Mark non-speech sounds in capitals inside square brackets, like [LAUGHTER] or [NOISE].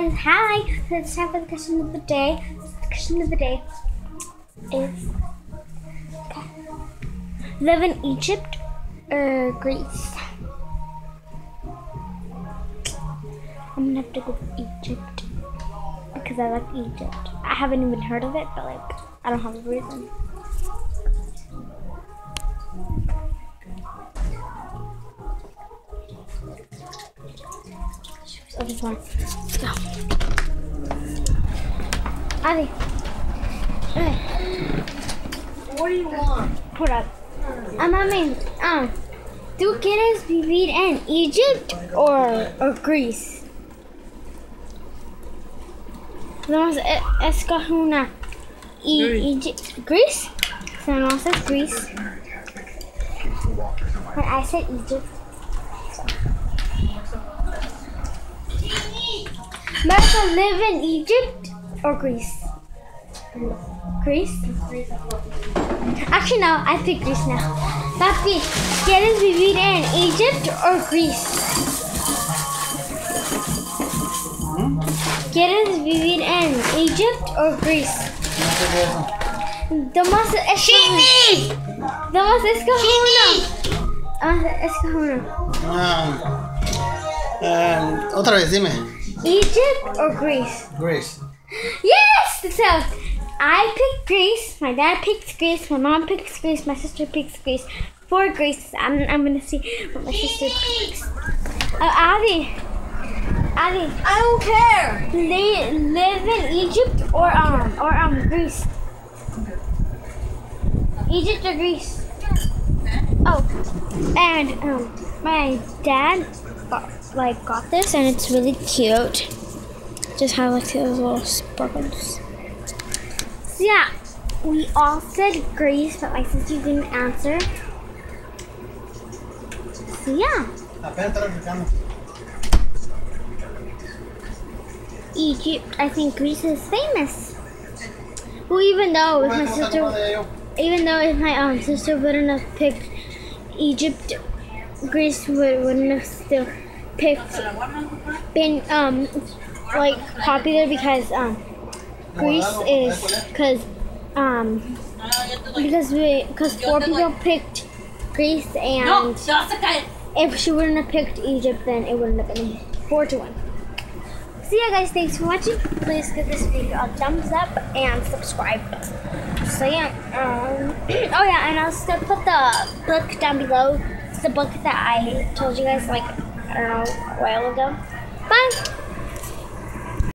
Hi, so it's time for the question of the day. The question of the day is live in Egypt or Greece? I'm gonna have to go with Egypt because I like Egypt. I haven't even heard of it, but like I don't have a reason. Oh, this one. Let's go. Abby. Okay, What do you want? put up. Um, I mean, um, do quieres vivir in Egypt or, or Greece? Vamos a escoger una. E Egypt, Greece? So no says Greece. But I said Egypt. America live in Egypt or Greece? Greece? Actually, no, I pick Greece now. Papi, ¿quieres vivir en Egypt or Greece? ¿Quieres vivir en Egypt or Greece? Tomás, escoge. Tomás, escoge uno. Tomás, escoge uno. Ah, otra vez, dime. Egypt or Greece? Greece. Yes! So, I picked Greece. My dad picked Greece. My mom picks Greece. My sister picks Greece. For Greece. I'm, I'm gonna see what my sister picks. Oh, Abby. Abby. I don't care. They live in Egypt or um or um Greece. Egypt or Greece. Oh, and um my dad got, like got this and it's really cute. Just have like those little sparkles. So yeah, we all said Greece, but my sister didn't answer. So yeah, Apenas está replicando. Egypt. I think Greece is famous. Well, even though if my sister. even though if my um, sister wouldn't have picked Egypt, Greece would, wouldn't have still picked been um like popular because um Greece is because um because we because four people picked Greece and te vas a caer. if she wouldn't have picked Egypt then it wouldn't have been four to one. So yeah guys thanks for watching. Please give this video a thumbs up and subscribe. So yeah, um, [CLEARS THROAT] oh yeah, and I'll still put the book down below. It's the book that I told you guys like I don't know a while ago. Bye.